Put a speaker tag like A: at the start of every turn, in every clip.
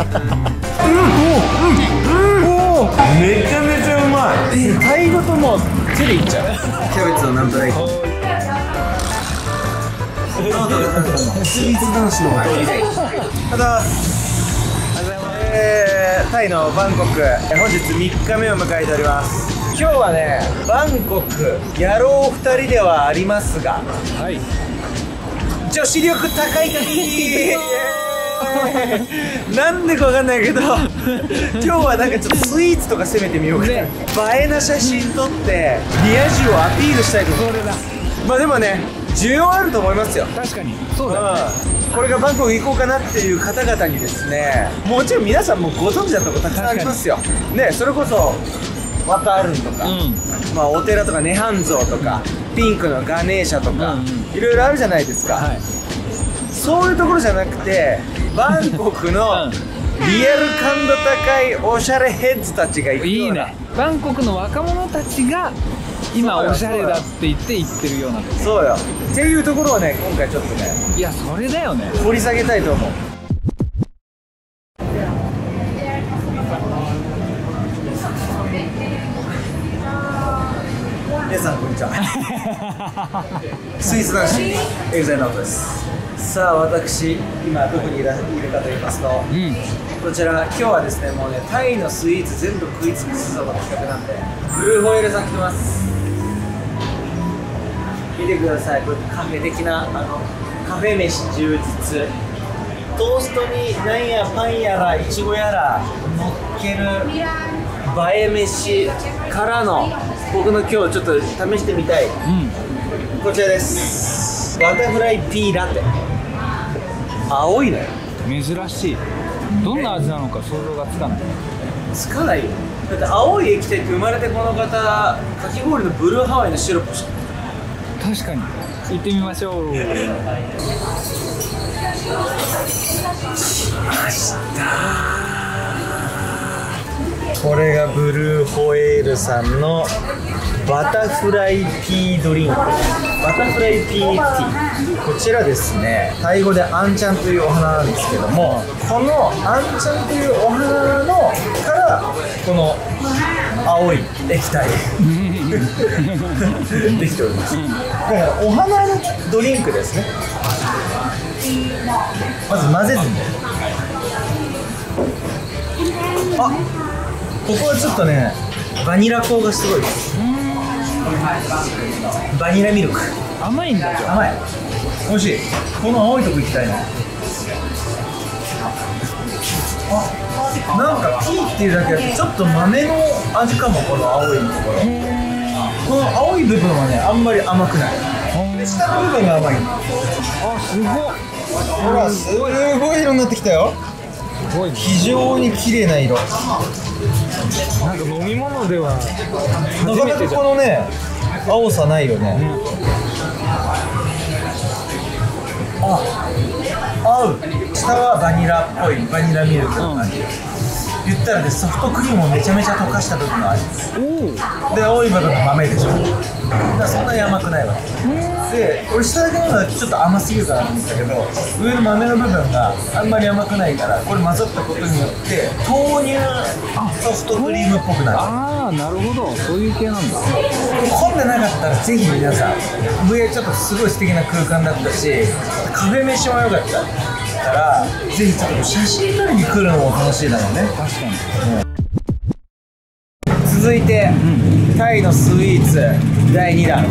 A: めちゃめちゃうまい
B: えタイ語とも手でいっちゃう
A: キャベツのなん。となくスイーツ男子のただえー、タイのバンコク本日3日目を迎えております今日はねバンコク野郎2人ではありますが
B: はい
A: 女子力高い時 なんでかわかんないけど 今日はなんかちょっとスイーツとか攻めてみようかな、
B: ね。
A: 映えな写真撮ってリア充をアピールしたいと思う。
B: それだ
A: まあでもね需要あると思いますよ。
B: 確かに。そうだよ
A: うん。これがバンコク行こうかなっていう方々にですねもちろん皆さんもご存知だとこたくさんありますよ。ねそれこそワカールンとか、
B: うん。
A: まあ、お寺とか涅槃像とかピンクのガネーシャとか、
B: うんうん。
A: いろいろあるじゃないですか、
B: はい。
A: そういうところじゃなくてバンコクの
B: うん。
A: リアル感度高いおしゃれヘッズたちが行くよな
B: いういね。バンコクの若者たちが今おしゃれだって言って言ってるような
A: そうよ。っていうところをね今回ちょっとね
B: いやそれだよね。
A: 掘り下げたいと思う。皆さんこんにちは。スイーツ男子 EXILE NAOTO ですさあ私今どこにいるかと言いますと
B: うん。
A: こちら今日はですねもうねタイのスイーツ全部食い尽くすぞの企画なんでブルーホエールさん来てます。見てください。これカフェ的なあのカフェ飯充実。トーストになんやパンやらいちごやら乗っける映え飯からの僕の今日ちょっと試してみたい。
B: うん。
A: こちらです。バタフライピーラテ青いのよ。
B: 珍しい。どんな味なのか想像がつかない。
A: つかないよ。だって青い液体って生まれてこの方かき氷のブルーハワイのシロップしか。
B: 確かに。行ってみましょう。
A: これがブルーホエールさんのバタフライピードリンク。バタフライピーティー。こちらですね。タイ語でアンチャンというお花なんですけどもこのアンチャンというお花のからこの青い液体。できております。だからお花のドリンクですね。まず混ぜずに。あここはちょっとねバニラ香がすごいですバニラミルク。
B: 甘いんだ。じゃ
A: 甘い。美味しい。この青いとこ行きたいな。あなんかピーっていうだけあってちょっと豆の味かもこの青いところ。この青い部分はねあんまり甘くない。で下の部分が甘い。
B: あすごっ
A: ほらすごい色になってきたよ。
B: すごい
A: 非常に綺麗な色
B: か飲み物では
A: な
B: 初
A: かなかこのね青さないよね、あ合う。下はバニラっぽいバニラミルクの感じ、言ったらでソフトクリームをめちゃめちゃ溶かした時の味
B: おお
A: で青い部分が豆でしょ。だからそんなに甘くないわけ。で俺下だけの方がちょっと甘すぎるかなと思ったけど上の豆の部分があんまり甘くないからこれ混ざったことによって豆乳ソフトクリームっぽくなる。
B: ああなるほど。そういう系なんだ。
A: 混んでなかったらぜひ皆さん上ちょっとすごい素敵な空間だったしカフェ飯も良かったからぜひちょっと写真撮りに来るのも楽しいだろうね。
B: 確かに。
A: 続いて、タイのスイーツ第2弾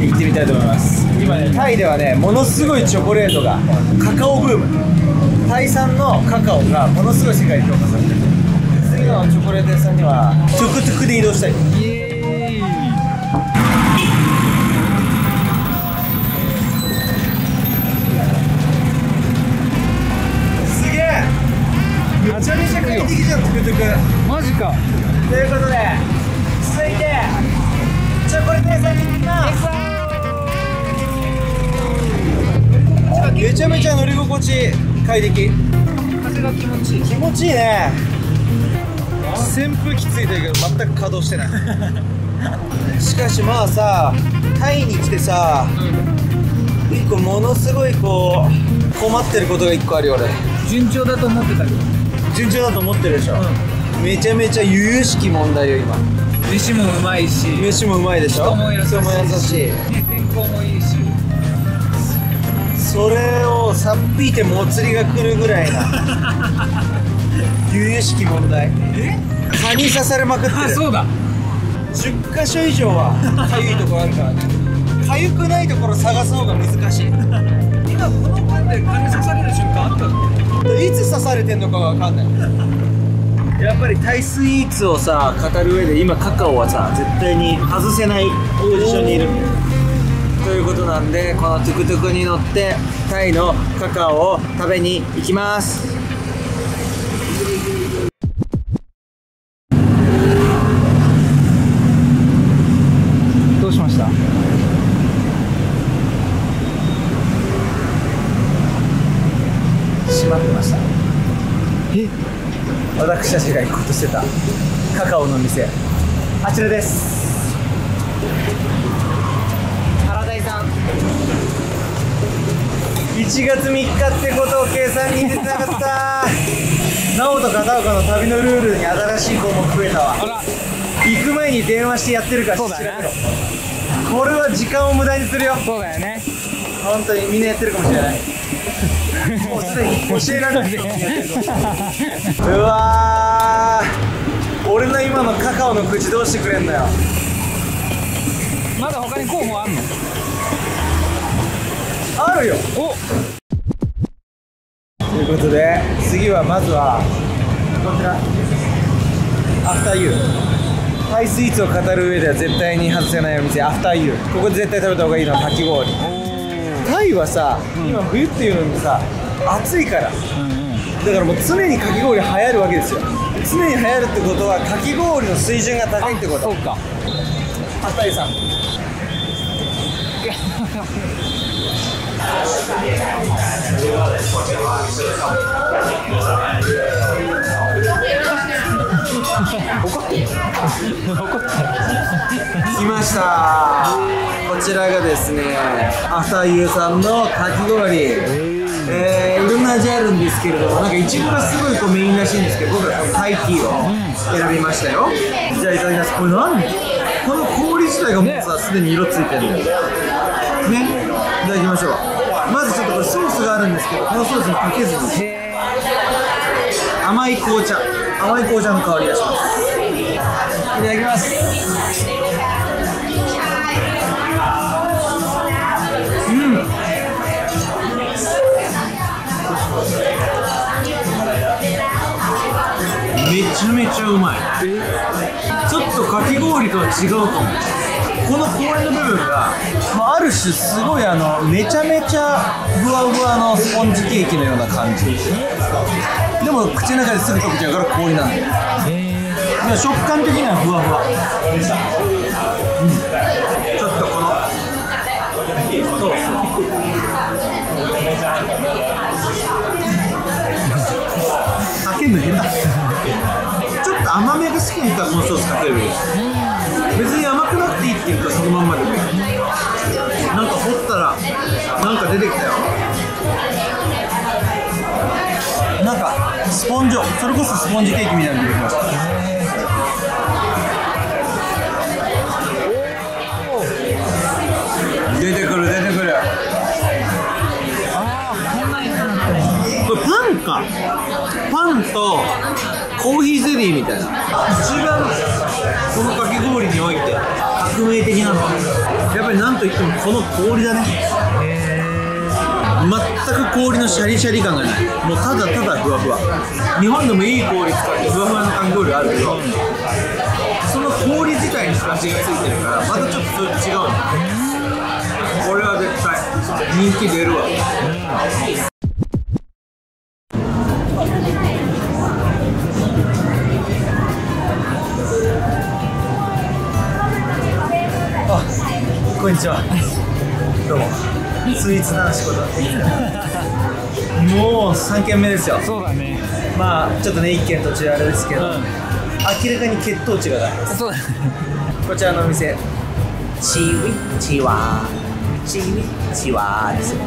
A: 行ってみたいと思います。今ねタイではねものすごいチョコレートがカカオブーム。タイ産のカカオがものすごい世界で評価されてる。次のチョコレート屋さんにはトゥクトゥクで移動したい。
B: イエーイ
A: 快適。
B: 風が気持ちいい。
A: 気持ちいいね。扇風機ついてるけど全く稼働してない。しかしまあさタイに来てさ一個ものすごいこう困ってることが一個あるよ俺。
B: 順調だと思ってたけど。
A: 順調だと思ってるでしょ、めちゃめちゃ由々しき問題よ今。
B: 飯もうまいし。
A: 飯もうまいでしょ。
B: 人も優しい
A: 人も優しい。
B: ね天候もいいし
A: それをさっぴいてもお釣りが来るぐらいな。由々しき問題。
B: え？
A: 蚊に刺されまくってる。
B: あそうだ。
A: 10箇所以上はかゆいところあるからね。かゆくないところ探す方が難しい。
B: 今この間で蚊に刺される瞬間あったの
A: いつ刺されてんのかが分かんない。やっぱりタイスイーツをさ語る上で今カカオはさ絶対に外せないポジションにいる。ということなんでこのトゥクトゥクに乗ってタイのカカオを食べに行きます。
B: どうしました？
A: 閉まってました。
B: え？
A: 私たちが行こうとしてたカカオの店。あちらです1月3日ってことを計算に入れてなかった。直人片岡の旅のルールに新しい項目増えたわ。行く前に電話してやってるから
B: そうだ
A: これは時間を無駄にするよ。
B: そうだよね。
A: 本当にみんなやってるかもしれない。もうすでに教えられないうわー。俺の今のカカオの口どうしてくれんのよ。
B: まだ他に候補あんの？
A: あるよ。
B: お。
A: ということで次はまずはこちら。アフターユータイスイーツを語る上では絶対に外せないお店アフターユーここで絶対食べた方がいいのはかき氷。タイはさ、今冬っていうのにさ暑いから。
B: うんうん。
A: だからもう常にかき氷流行るわけですよ。常に流行るってことはかき氷の水準が高いってこと。
B: そうか。
A: アフターユーさん
B: 怒ってる怒って
A: 来ました。こちらがですねアフターユーさんのかき氷。えー、いろんな味あるんですけれどもなんか一番すごいこうメインらしいんですけど僕はタイティーを選びましたよ、じゃあいただきます。これ何この氷自体がもうさすでに色ついてる。んだよねいただきましょうまずちょっとこれソースがあるんですけどこのソースにかけずに。甘い紅茶。甘い紅茶の香りがします。いただきます。うん。めちゃめちゃうまい。ちょっとかき氷とは違うかもこの氷の部分が、まあ、ある種すごいあのめちゃめちゃふわふわのスポンジケーキのような感じ。でも口の中ですぐ溶けちゃうから氷なんだよ。
B: へ
A: いや食感的にはふわふわ、うん、ちょっとこのソースかけるの下手ちょっと甘めが好きな人はこのソースかけるべき別に甘くなくていいって言ったらそのまんまでもなんか掘ったらなんか出てきたよ。なんかスポンジをそれこそスポンジケーキみたいなの出てきました出てくる。出てくる。
B: ああこ
A: れパンか。パンとコーヒーゼリーみたいな。一番このかき氷において。革命的なの。はやっぱりなんといってもこの氷だね。全く氷のシャリシャリ感がない。もうただただふわふわ。日本でもいい氷使ってふわふわのかき氷あるけどその氷自体に味がついてるからまたちょっとそれと違うの。これは絶対人気出るわこんにちは。どうも。スイーツ男子こと。もう三軒目ですよ。
B: そうだね
A: まあちょっとね一軒途中あれですけど、
B: うん
A: 明らかに血糖値が高いです。
B: そうだね
A: こちらのお店、チウィチワチウィチワですよ。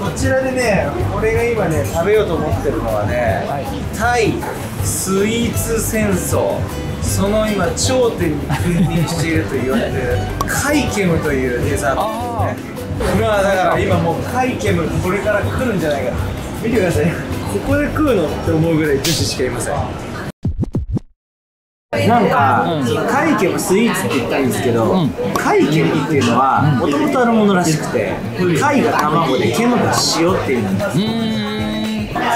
A: こちらでね俺が今ね食べようと思ってるのはね、タイスイーツ戦争。その今頂点に君臨していると言われてるカイケムというデザートですね。まあだから今もうカイケムこれから来るんじゃないか見てください。ここで食うのって思うぐらい女子しかいません。なんか、カイケムスイーツって言ったんですけど、カイケムっていうのはもともとあるものらしくて、カイが卵でケムが塩っていう意味なんです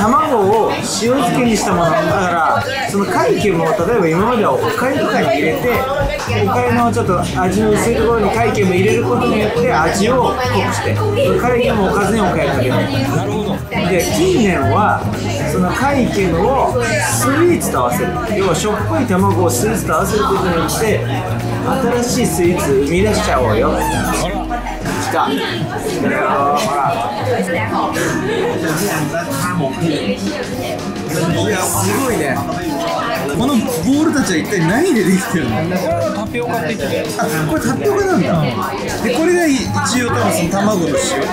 A: 卵を塩漬けにしたものだからそのカイケムを例えば今まではおかゆとかに入れておかゆのちょっと味の薄いところにカイケム入れることによって味を濃くしてカイケムをおかずにおかゆかける
B: なるほど
A: で近年はそのカイケムをスイーツと合わせる。要はしょっぱい卵をスイーツと合わせることによって新しいスイーツ生み出しちゃおうよ。来た来たよほらすごいね。このボールたちは一体何でできてるの？
B: これはタピオカって言ってたよ
A: あこれタピオカなんだ。でこれが一応多分その卵の塩。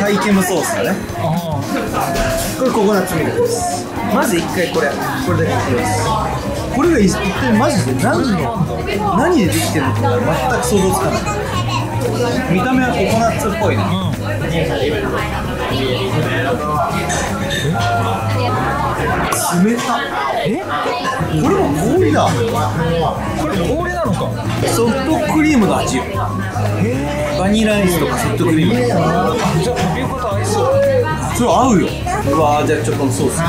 A: カイケムソースだね。
B: あ
A: これココナッツミルクです。まず一回これこれだけいきます。これが一体マジで何の何でできてるのか全く想像つかない見た目はココナッツっぽいね。
B: あ
A: 冷た
B: え？
A: これも氷だ。
B: これ氷なのか。
A: ソフトクリームの味よ。バニラアイスとかソフトクリーム。
B: じゃあタピオカと合いそう
A: それ合うよ。うわーじゃあちょっとソース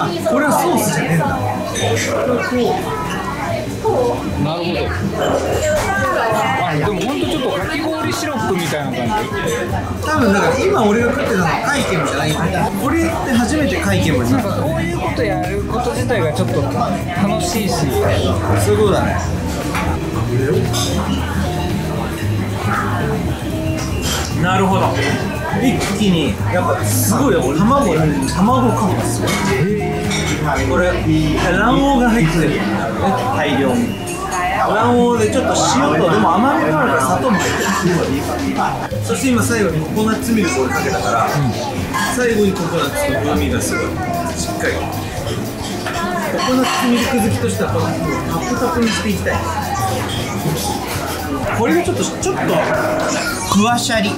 A: あこれはソースじゃねえんだ
B: なるほどあでもほんとちょっとかき氷シロップみたいな感じ
A: 多分だから今俺が食ってたのはカイケムじゃないんだこれって初めてカイケムにな
B: なんか？こういうことやること自体がちょっと楽しいし
A: そういうことだねなるほど。一気にやっぱすごいよ卵卵感がすごい。これ卵黄が入ってる。んだよね大量に。卵黄でちょっと塩とでも甘みがあるから砂糖も入ってる。そして今最後にココナッツミルクをかけたから、最後にココナッツの風味がすごい。しっかり。ココナッツミルク好きとしてはこのタプタプにしていきたい。これがちょっとちょっとふわしゃり。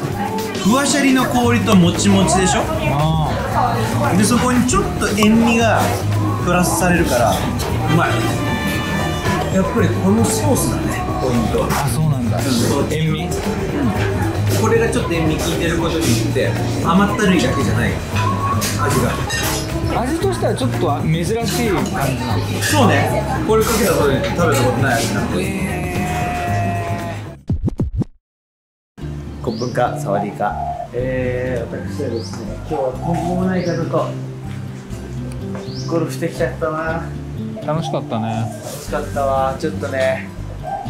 A: ふわしゃりの氷ともちもちでしょ？
B: あ
A: でそこにちょっと塩味がプラスされるからうまい。やっぱりこのソースだねポイント。
B: あそうなんだ。塩味。
A: これがちょっと塩味効いてることによって甘ったるいだけじゃない。味が。
B: 味としてはちょっと珍しい感じなの。
A: そうね。これかけたことで食べたことない味なんでコッかサワディか。えー、私はですね今日はとんでもない方とゴルフしてきちゃったな。
B: 楽しかったね。
A: 楽しかったわ。ちょっとね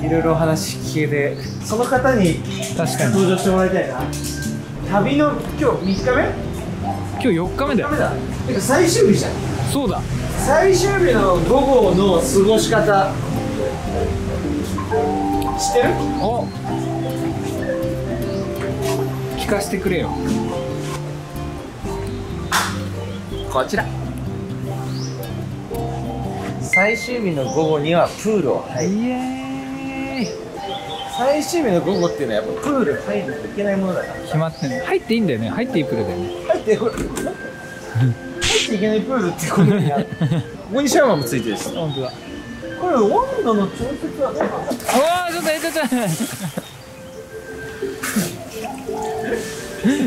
A: いろいろお話聞けてその方に
B: 確かに。
A: 登場してもらいたいな。旅の今日3日目？
B: 今日4日目だよ。
A: ダメだ。てか最終日じゃん。
B: そうだ。
A: 最終日の午後の過ごし方知ってる？
B: お聞かせてくれよ。
A: こちら。最終日の午後にはプールを入る。
B: イエーイ。
A: 最終日の午後っていうのはやっぱプール入るといけないものだから。
B: 決まってんの。入っていいんだよね。入っていいプールだよね。
A: 入ってこれ入っていけないプールってここにある。ここにシャワーもついてるし。
B: 本当だ。
A: これ温度の調節はどうなんだ？
B: うわーちょっとえちょっと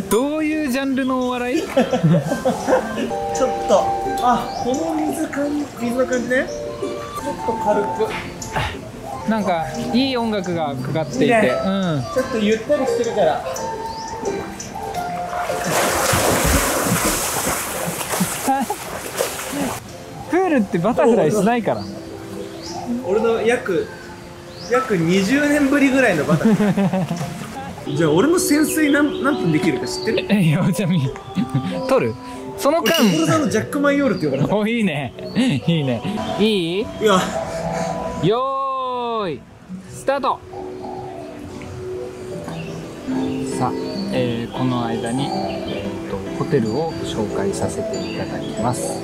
B: どういうジャンルのお笑い？
A: ちょっと。あこの水感水の感じね。ちょっと軽く。
B: なんかいい音楽がかかっていて。
A: ね。
B: うん。
A: ちょっとゆったりしてるから。
B: プールってバタフライしないから。
A: 俺の約約20年ぶりぐらいのバタ じゃあ俺の潜水何何分できるか知ってる？
B: えいやじゃあみ撮る？その間。
A: 俺所さんのジャックマンヨールって呼ばれた。
B: おいいね。いいね。いい？
A: いや。
B: よーい。スタート。さあ、えーこの間に、えーとホテルを紹介させていただきます。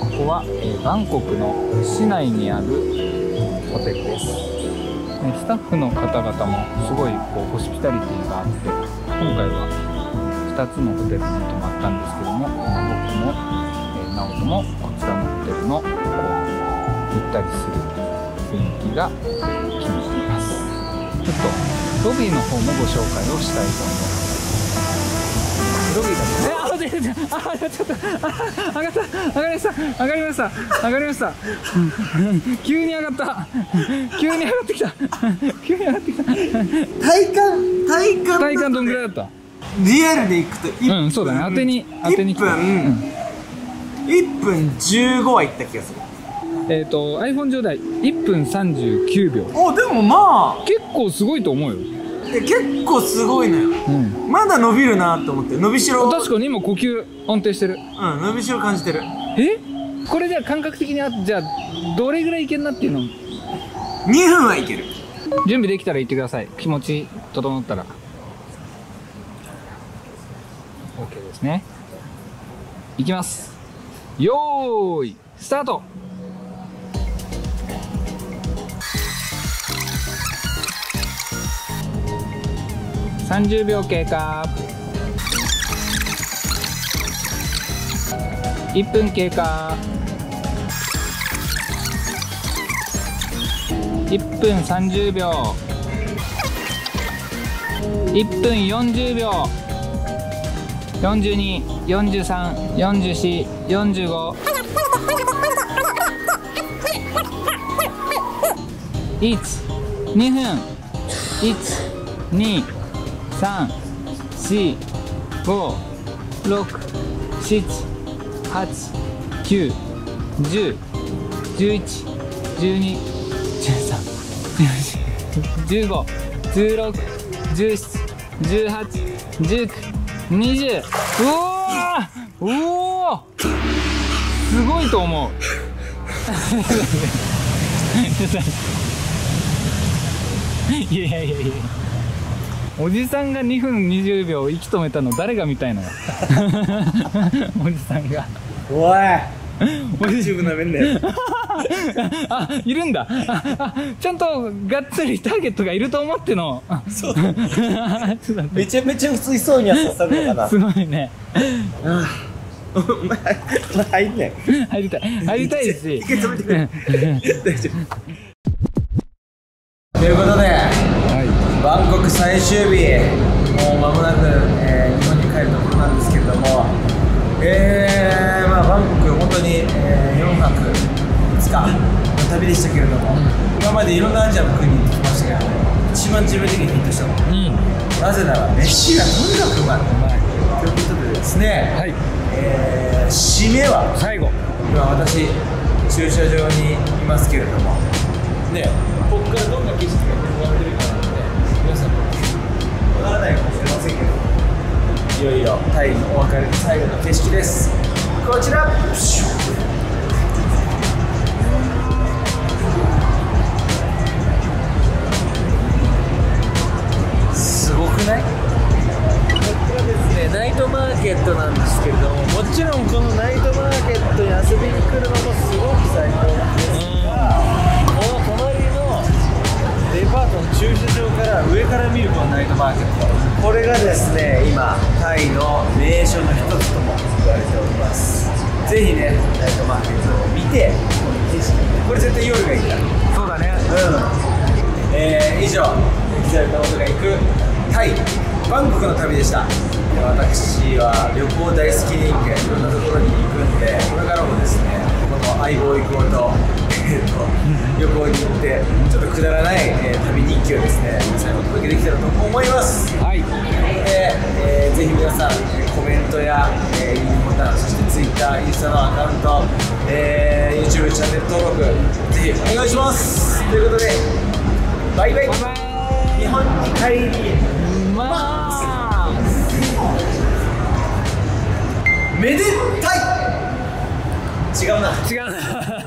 B: ここは、えーバンコクの市内にあるホテルです。ねスタッフの方々もすごいこうホスピタリティがあって今回は2つのホテルに泊まったんですけども、僕も、えー、直人もこちらのホテルのこうゆったりする雰囲気が気に入っています。ちょっとロビーの方もご紹介をしたいと思います。ロビーだね。あちょっとあ上がった。上がりました。上がりました。上がりました。うん。急に上がった急に上がってきた。急に上がってきた。
A: 体感体感。
B: 体感どんぐらいだった？
A: リアルでいくと1
B: うんそうだね。当てに当てに来た
A: 1分、1分15はいった気がする。
B: えっ、と iPhone 上代1分39秒。
A: おでもま
B: 結構すごいと思うよ
A: 結構すごいのよ。
B: うん。
A: まだ伸びるなと思って伸びしろ
B: 確かに今呼吸安定してる。
A: うん伸びしろ感じてる。
B: え？これじゃあ感覚的にあじゃあどれぐらいいけんなっていうの
A: ？2分はいける。
B: 準備できたら言ってください。気持ち整ったら。OK ですね。いきます。よーいスタート30秒経過。1分経過。1分30秒。1分40秒。42434445 1 2分。一、二。三、四、五、六、七、八、九、十、十一、十二、十三、十四十五、十六、十七、十八、十九、二十。うわー、おお、すごいと思う。いやいやいや。おじさんが2分20秒息止めたの誰が見たいのよ。おじさんが。
A: おい。
B: おじ
A: YouTube なめんなよ。
B: あいるんだ。ちゃんとがっつりターゲットがいると思っての。
A: そう。めちゃめちゃ普通いそうには刺さるのかな。
B: すごいね。
A: お前入んねん
B: 入りたい。入りたいですし。
A: 一回止めてくれ。大丈夫。ということで
B: は
A: バンコク最終日もう間もなく、えー日本に帰るところなんですけれどもえー、まあバンコク本当に、えー、4泊5日の旅でしたけれども、今までいろんなアジアの国に行ってきましたけれども一番自分的にヒットしたの
B: いうん。
A: なぜなら飯がとにかくうまいということでですね、
B: はい。
A: えー、締めは
B: 最後。
A: 今私駐車場にいますけれども。ねここからどんな景色が広がってるか皆さんわからないかもしれませんけど。いよいよタイのお別れの最後の景色です。こちら。すごくない？これはですね。ナイトマーケットなんですけれどももちろんこのナイトマーケット以上エキザルタ元が行くタイバンコクの旅でした。で私は旅行大好き人間いろんなところに行くんでこれからもですねこの相棒行こうと,、えー、と旅行に行ってちょっとくだらない、えー旅日記をですね皆さんにお届けできたらと思います。
B: はい。
A: で、えーぜひ皆さんえーコメントや、えーいいねボタンそして Twitter、インスタのアカウント、えー YouTube チャンネル登録ぜひお願いします。ということでバイバイ。
B: バイバ
A: 日本に帰り。
B: ま
A: めでたい。違うな。
B: 違うな。